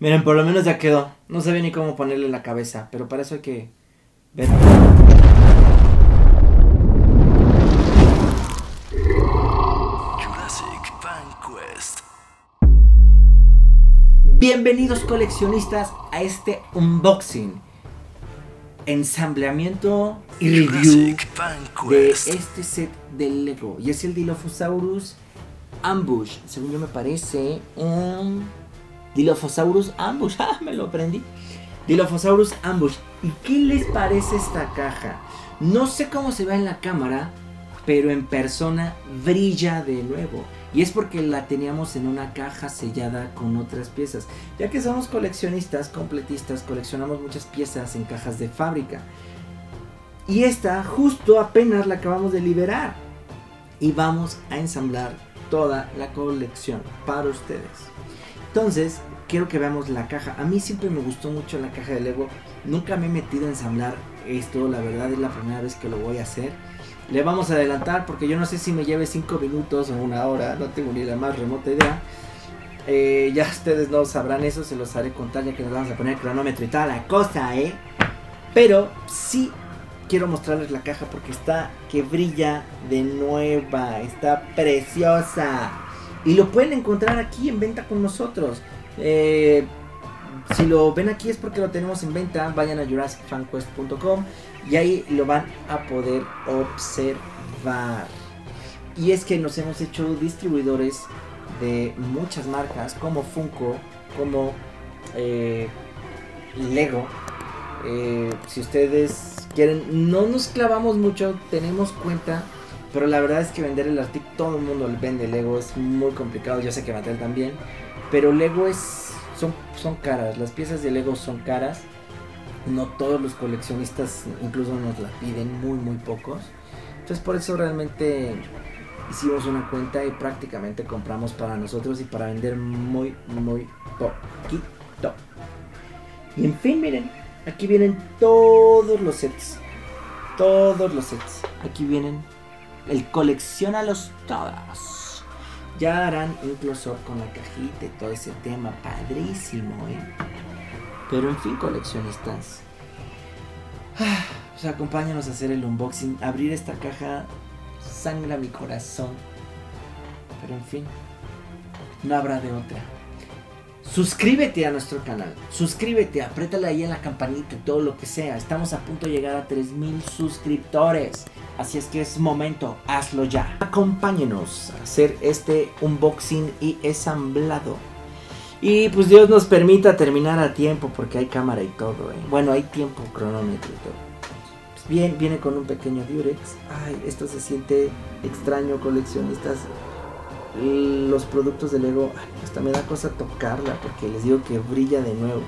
Miren, por lo menos ya quedó. No sabía ni cómo ponerle la cabeza, pero para eso hay que ver. Jurassic Quest. Bienvenidos coleccionistas a este unboxing, ensambleamiento y review de este set de Lego. Y es el Dilophosaurus Ambush, según yo me parece. un Dilophosaurus Ambush, ah, me lo aprendí. Dilophosaurus Ambush. ¿Y qué les parece esta caja? No sé cómo se ve en la cámara, pero en persona brilla de nuevo. Y es porque la teníamos en una caja sellada con otras piezas. Ya que somos coleccionistas, completistas, coleccionamos muchas piezas en cajas de fábrica. Y esta justo apenas la acabamos de liberar. Y vamos a ensamblar toda la colección para ustedes. Entonces, quiero que veamos la caja. A mí siempre me gustó mucho la caja de Lego. Nunca me he metido a ensamblar esto. La verdad es la primera vez que lo voy a hacer. Le vamos a adelantar porque yo no sé si me lleve 5 minutos o una hora. No tengo ni la más remota idea. Eh, ya ustedes no sabrán eso. Se los haré contar ya que nos vamos a poner cronómetro y toda la cosa, ¿eh? Pero sí quiero mostrarles la caja porque está que brilla de nueva, está preciosa. Y lo pueden encontrar aquí en venta con nosotros. Eh, si lo ven aquí es porque lo tenemos en venta. Vayan a jurassicfanquest.com y ahí lo van a poder observar. Y es que nos hemos hecho distribuidores de muchas marcas como Funko, como eh, Lego. Eh, si ustedes quieren, no nos clavamos mucho, tenemos cuenta. Pero la verdad es que vender el artículo, todo el mundo vende Lego, es muy complicado. Yo sé que Mattel también. Pero Lego es. Son, son caras. Las piezas de Lego son caras. No todos los coleccionistas incluso nos la piden, muy muy pocos. Entonces por eso realmente hicimos una cuenta y prácticamente compramos para nosotros y para vender muy muy poquito. Y en fin, miren, aquí vienen todos los sets. Todos los sets. Aquí vienen el coleccionalos todos. Ya harán un close-up con la cajita y todo ese tema. Padrísimo, ¿eh? Pero en fin, coleccionistas. Ah, Pues acompáñanos a hacer el unboxing. Abrir esta caja sangra mi corazón. Pero en fin, no habrá de otra. Suscríbete a nuestro canal. Suscríbete, apriétale ahí en la campanita, todo lo que sea. Estamos a punto de llegar a 3000 suscriptores. Así es que es momento, hazlo ya. Acompáñenos a hacer este unboxing y ensamblado. Y pues Dios nos permita terminar a tiempo porque hay cámara y todo. ¿eh? Bueno, hay tiempo, cronómetro y todo. Pues bien, viene con un pequeño Durex. Ay, esto se siente extraño, coleccionistas. Los productos de Lego, hasta me da cosa tocarla porque les digo que brilla de nuevo.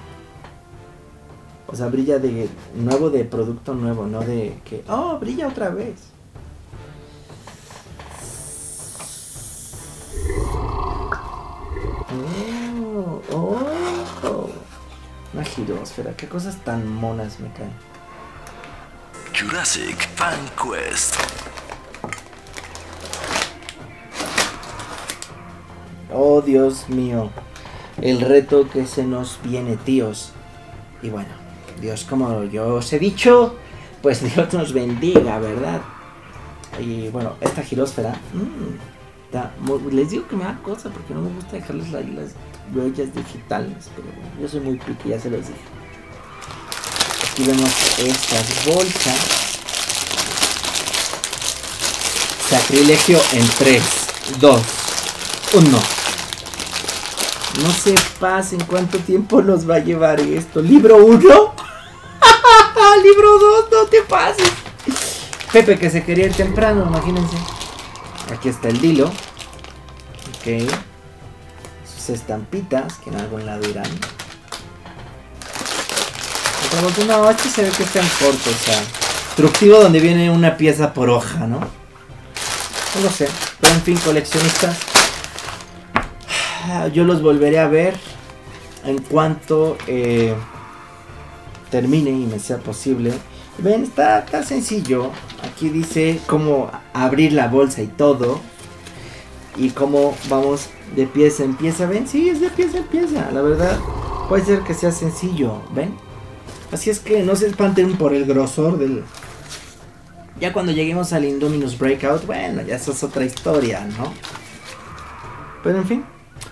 O sea, brilla de nuevo de producto nuevo, no de que, oh, brilla otra vez. Oh, oh, una girosfera, qué cosas tan monas me caen. Jurassic Fan Quest. Oh Dios mío, el reto que se nos viene, tíos. Y bueno, Dios, como yo os he dicho, pues Dios nos bendiga, ¿verdad? Y bueno, esta girosfera, mm, les digo que me da cosa porque no me gusta dejarles ahí las huellas digitales, pero bueno, yo soy muy piqui, ya se los dije. Aquí vemos estas bolsas. Sacrilegio en 3, 2, 1. No se pasen cuánto tiempo nos va a llevar esto. ¿Libro 1? Libro 2, no te pases. Pepe que se quería ir temprano, imagínense. Aquí está el dilo. Ok. Sus estampitas que en algún lado irán. Otra bolsa, No, este se ve que está en corto, o sea. Instructivo donde viene una pieza por hoja, ¿no? No lo sé. Pero en fin, coleccionistas. Ah, Yo los volveré a ver en cuanto eh, termine y me sea posible. Ven, está, está sencillo. Aquí dice cómo abrir la bolsa y todo. Y cómo vamos de pieza en pieza. Ven, sí, es de pieza en pieza. La verdad, Puede ser que sea sencillo, ¿ven? Así es que no se espanten por el grosor del... Ya cuando lleguemos al Indominus Breakout, bueno, ya eso es otra historia, ¿no? Pero en fin,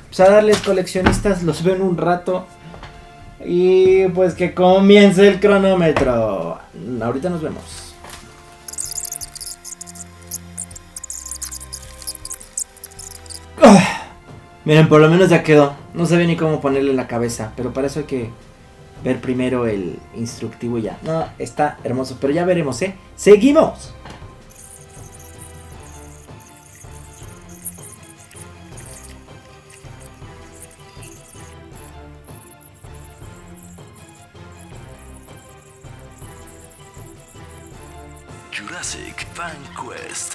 pues a darles coleccionistas, los veo en un rato. Y pues que comience el cronómetro. Ahorita nos vemos. Ah, miren, por lo menos ya quedó. No sabía ni cómo ponerle la cabeza, pero para eso hay que ver primero el instructivo ya. No, está hermoso, pero ya veremos, ¿eh? ¡Seguimos! Jurassic Fan Quest.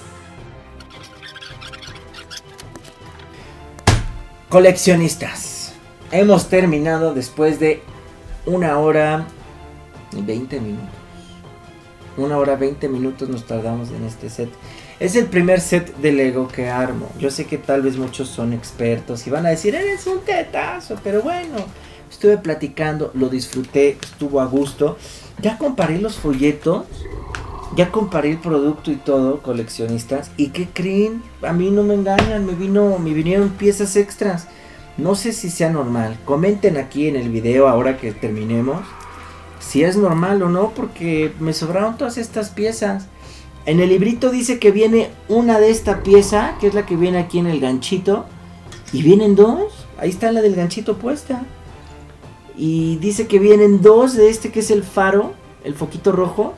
Coleccionistas, hemos terminado después de una hora y 20 minutos. Una hora 20 minutos nos tardamos en este set. Es el primer set de Lego que armo. Yo sé que tal vez muchos son expertos y van a decir, eres un tetazo, pero bueno, estuve platicando, lo disfruté, estuvo a gusto. Ya comparé los folletos, ya comparé el producto y todo, coleccionistas. ¿Y qué creen? A mí no me engañan, me vino, me vinieron piezas extras. No sé si sea normal. Comenten aquí en el video ahora que terminemos si es normal o no, porque me sobraron todas estas piezas. En el librito dice que viene una de esta pieza, que es la que viene aquí en el ganchito, y vienen dos. Ahí está la del ganchito puesta. Y dice que vienen dos de este que es el faro, el foquito rojo.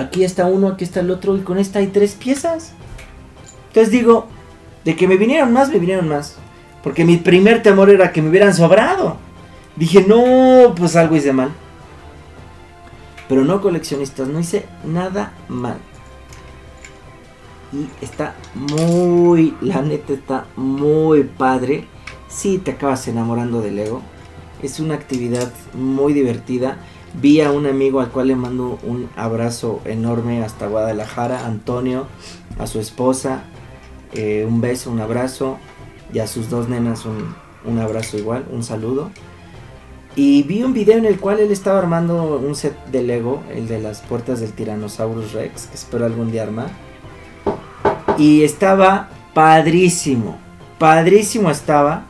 Aquí está uno, aquí está el otro, y con esta hay tres piezas. Entonces digo, de que me vinieron más, me vinieron más. Porque mi primer temor era que me hubieran sobrado. Dije, no, pues algo hice mal. Pero no coleccionistas, no hice nada mal. Y está muy, la neta está muy padre. Si te acabas enamorando del Lego. Es una actividad muy divertida. Vi a un amigo al cual le mando un abrazo enorme hasta Guadalajara, Antonio, a su esposa. eh, un beso, un abrazo. Y a sus dos nenas un, un abrazo igual, un saludo. Y vi un video en el cual él estaba armando un set de Lego, el de las puertas del Tyrannosaurus Rex, que espero algún día armar. Y estaba padrísimo, padrísimo estaba.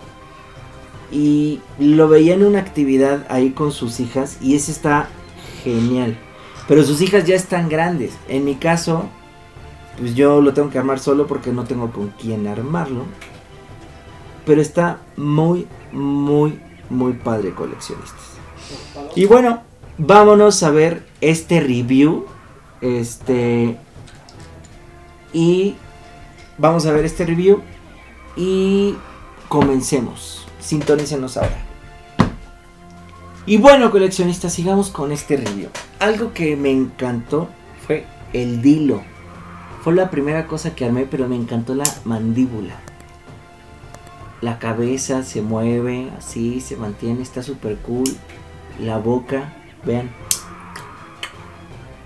Y lo veía en una actividad ahí con sus hijas y ese está genial. Pero sus hijas ya están grandes. En mi caso, pues yo lo tengo que armar solo porque no tengo con quién armarlo. Pero está muy, muy, muy padre coleccionistas. Y bueno, vámonos a ver este review. Este. Y vamos a ver este review. Y comencemos. Sintonícenos ahora. Y bueno, coleccionistas, sigamos con este review. Algo que me encantó fue el dilo. Fue la primera cosa que armé, pero me encantó la mandíbula. La cabeza se mueve así, se mantiene, está súper cool. La boca, vean.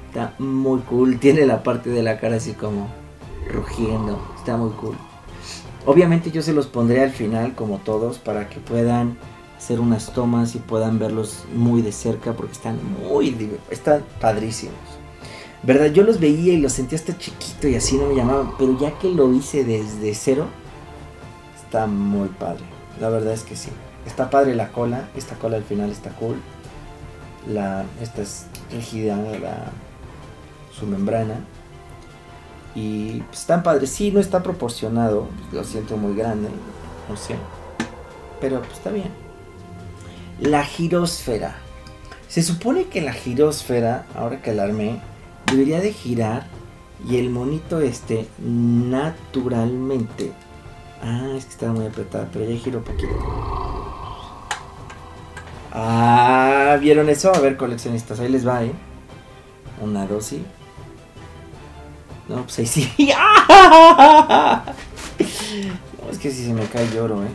Está muy cool. Tiene la parte de la cara así como rugiendo. Está muy cool. Obviamente yo se los pondré al final como todos para que puedan hacer unas tomas y puedan verlos muy de cerca porque están muy están padrísimos. ¿Verdad? Yo los veía y los sentía hasta chiquito y así no me llamaban, pero ya que lo hice desde cero está muy padre. La verdad es que sí. Está padre la cola, esta cola al final está cool. La esta es rígida la su membrana. Y pues, están padres. Sí, no está proporcionado. Lo siento muy grande. No sé. Pero pues está bien. La girosfera. Se supone que la girosfera, ahora que la armé, debería de girar. Y el monito este, naturalmente. Ah, es que estaba muy apretada, pero ya giró poquito. Ah, ¿vieron eso? A ver, coleccionistas, ahí les va, ¿eh? Una dosis. No, pues ahí sí. No, es que si se me cae lloro, ¿eh?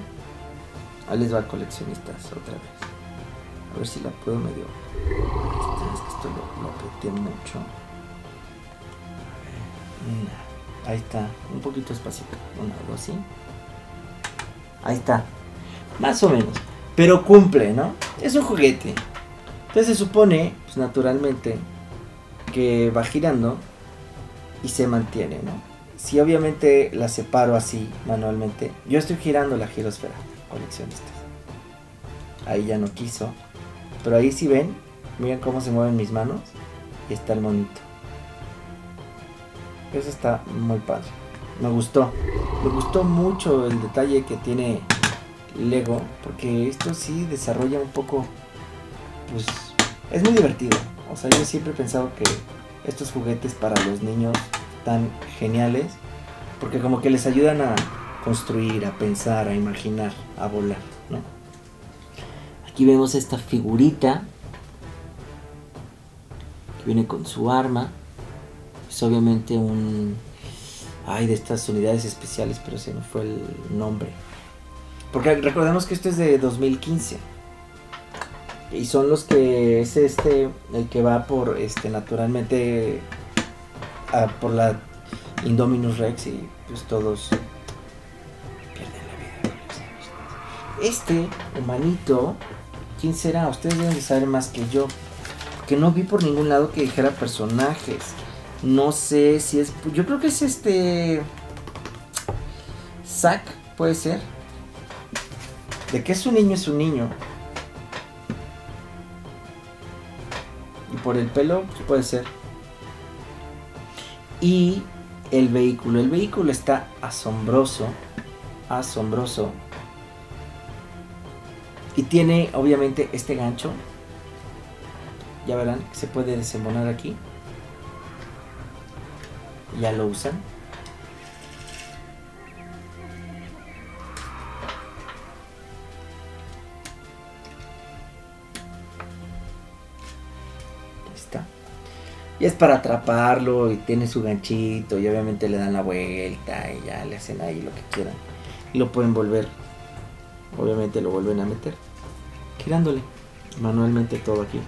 Ahí les va, coleccionistas, otra vez. A ver si la puedo medio. Este, es que esto lo, lo apreté mucho. Ahí está, un poquito despacito. Una, dos, sí. Ahí está. Más o menos. Pero cumple, ¿no? Es un juguete. Entonces se supone, pues naturalmente, que va girando y se mantiene, ¿no? Si obviamente la separo así manualmente, yo estoy girando la girosfera, coleccionistas. Ahí ya no quiso. Pero ahí si ven, miren cómo se mueven mis manos y está el monito. Eso está muy padre. Me gustó. Me gustó mucho el detalle que tiene Lego. Porque esto sí desarrolla un poco. Pues es muy divertido. O sea, yo siempre he pensado que estos juguetes para los niños tan geniales. Porque como que les ayudan a construir, a pensar, a imaginar, a volar, ¿no? Aquí vemos esta figurita que viene con su arma. Es obviamente un... Ay, de estas unidades especiales, pero se me fue el nombre. Porque recordemos que esto es de 2015. Y son los que es este, el que va por, este, naturalmente, por la Indominus Rex y pues todos pierden la vida. Este humanito, ¿quién será? Ustedes deben de saber más que yo. Que no vi por ningún lado que dijera personajes. No sé si es. Yo creo que es este. Zack, puede ser. De que es un niño, es un niño. Por el pelo, pues puede ser. Y el vehículo. El vehículo está asombroso. Asombroso. Y tiene obviamente este gancho. Ya verán que se puede desembonar aquí. Ya lo usan. Y es para atraparlo y tiene su ganchito y obviamente le dan la vuelta y ya le hacen ahí lo que quieran. Y lo pueden volver. Obviamente lo vuelven a meter. Girándole manualmente todo aquí.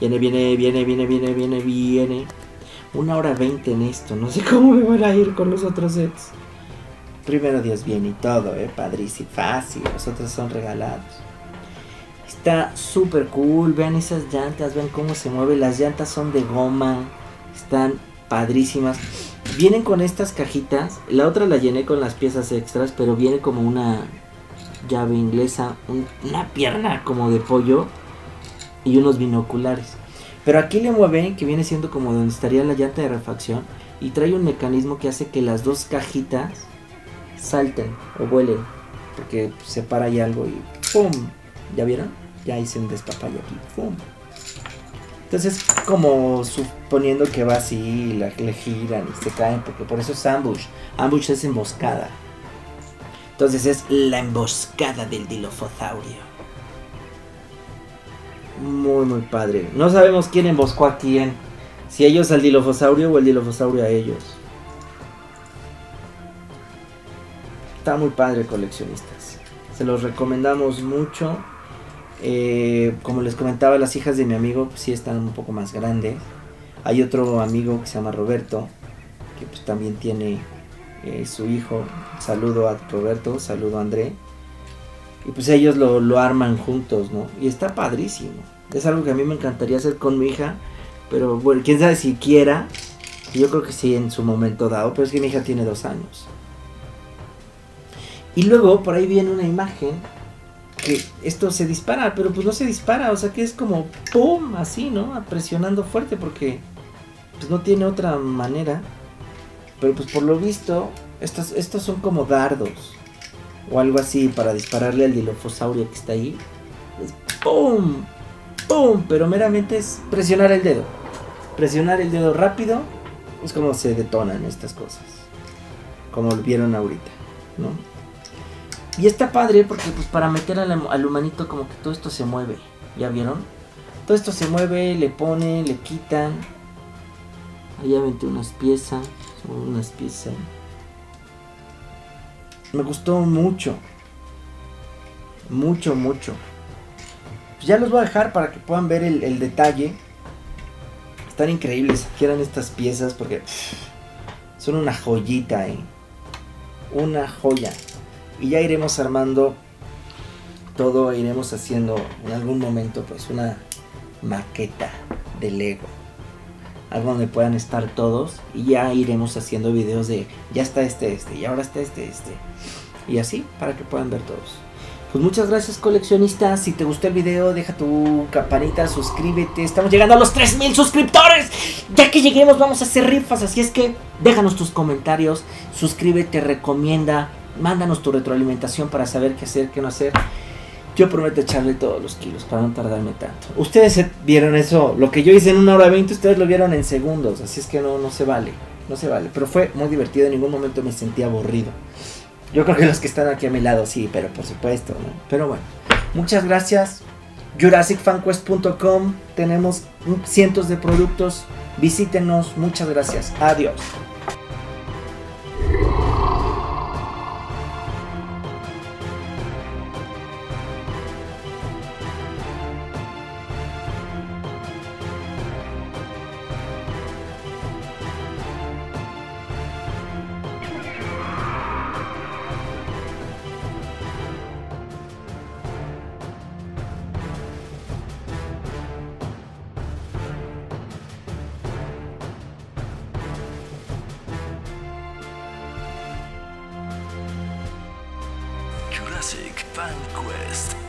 Viene, viene, viene, viene, viene, viene, viene. Una hora veinte en esto. No sé cómo me van a ir con los otros sets. Primero Dios viene y todo, eh. Padrísimo, fácil. Los otros son regalados. Está súper cool. Vean esas llantas, vean cómo se mueve. Las llantas son de goma. Están padrísimas. Vienen con estas cajitas. La otra la llené con las piezas extras, pero viene como una llave inglesa, una pierna como de pollo y unos binoculares. Pero aquí le mueven, que viene siendo como donde estaría la llanta de refacción, y trae un mecanismo que hace que las dos cajitas salten o vuelen, porque separa ahí algo y ¡pum! ¿Ya vieron? Ya hice un despapalle aquí, ¡pum! Entonces, como suponiendo que va así, la, le giran y se caen, porque por eso es ambush. Ambush es emboscada. Entonces es la emboscada del dilofosaurio. Muy, muy padre. No sabemos quién emboscó a quién. Si ellos al dilofosaurio o el dilofosaurio a ellos. Está muy padre, coleccionistas. Se los recomendamos mucho. Eh, como les comentaba, las hijas de mi amigo pues, sí están un poco más grandes. Hay otro amigo que se llama Roberto, que pues también tiene eh, su hijo. Saludo a Roberto, saludo a André. Y pues ellos lo, lo, arman juntos, ¿no? Y está padrísimo. Es algo que a mí me encantaría hacer con mi hija. Pero bueno, quién sabe si quiera. Yo creo que sí en su momento dado. Pero es que mi hija tiene dos años. Y luego por ahí viene una imagen que esto se dispara, pero pues no se dispara, o sea que es como ¡pum! así, ¿no? Presionando fuerte porque pues no tiene otra manera. Pero pues por lo visto, estos, estos son como dardos o algo así para dispararle al dilofosaurio que está ahí. Es ¡pum! ¡pum! Pero meramente es presionar el dedo. Presionar el dedo rápido es como se detonan estas cosas. Como vieron ahorita, ¿no? Y está padre porque pues para meter al, al, humanito como que todo esto se mueve. ¿Ya vieron? Todo esto se mueve, le ponen, le quitan. Ahí aventé unas piezas. Unas piezas. Me gustó mucho. Mucho, mucho. Pues ya los voy a dejar para que puedan ver el, detalle. Están increíbles. Quieran estas piezas porque son una joyita, eh. Una joya y ya iremos armando todo iremos haciendo en algún momento pues una maqueta de Lego. Algo donde puedan estar todos y ya iremos haciendo videos de ya está este, este y ahora está este, este. Y así para que puedan ver todos. Pues muchas gracias coleccionistas. Si te gustó el video, deja tu campanita, suscríbete. Estamos llegando a los 3000 suscriptores. Ya que lleguemos vamos a hacer rifas. Así es que déjanos tus comentarios. Suscríbete, recomienda. Mándanos tu retroalimentación para saber qué hacer, qué no hacer. Yo prometo echarle todos los kilos para no tardarme tanto. Ustedes vieron eso, lo que yo hice en una hora veinte, ustedes lo vieron en segundos, así es que no, no se vale, no se vale. Pero fue muy divertido, en ningún momento me sentí aburrido. Yo creo que los que están aquí a mi lado sí, pero por supuesto. Pero bueno, muchas gracias. JurassicFanQuest.com, tenemos cientos de productos, visítenos, muchas gracias, adiós. Jurassic Fan Quest.